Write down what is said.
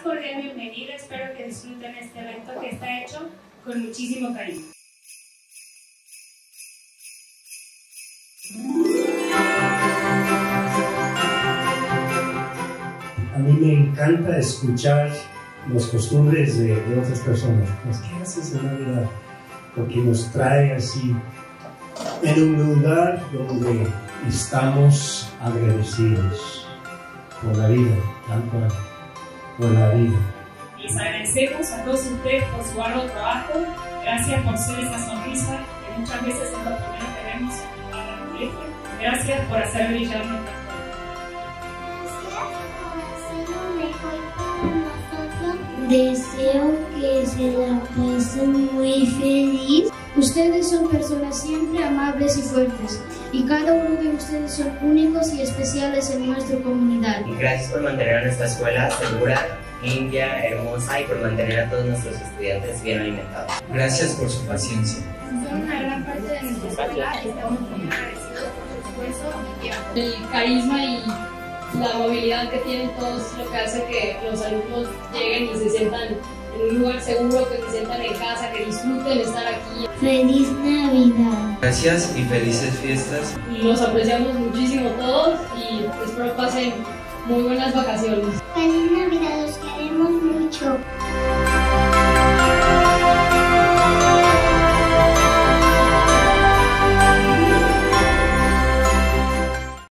más cordial bienvenida. Espero que disfruten este evento que está hecho con muchísimo cariño. A mí me encanta escuchar las costumbres de, de otras personas. Pues, ¿Qué haces en Navidad? Porque nos trae así en un lugar donde estamos agradecidos por la vida, tanto por la vida. Les agradecemos a todos ustedes por su arduo trabajo. Gracias por ser esa sonrisa que muchas veces es lo primero que vemos en el colegio. Gracias por hacer brillar nuestra Deseo que se la pasen muy feliz. Ustedes son personas siempre amables y fuertes, y cada uno de ustedes son únicos y especiales en nuestra comunidad. Gracias por mantener a nuestra escuela segura, limpia, hermosa y por mantener a todos nuestros estudiantes bien alimentados. Gracias por su paciencia. Son una gran parte de nuestra escuela y estamos muy agradecidos por su esfuerzo y tiempo. El carisma y la movilidad que tienen todos lo que hace que los alumnos lleguen y se sientan en un lugar seguro, que se sientan en casa, que disfruten estar aquí. Feliz Navidad. Gracias y felices fiestas. Los apreciamos muchísimo todos y espero pasen muy buenas vacaciones. Feliz Navidad, los queremos mucho.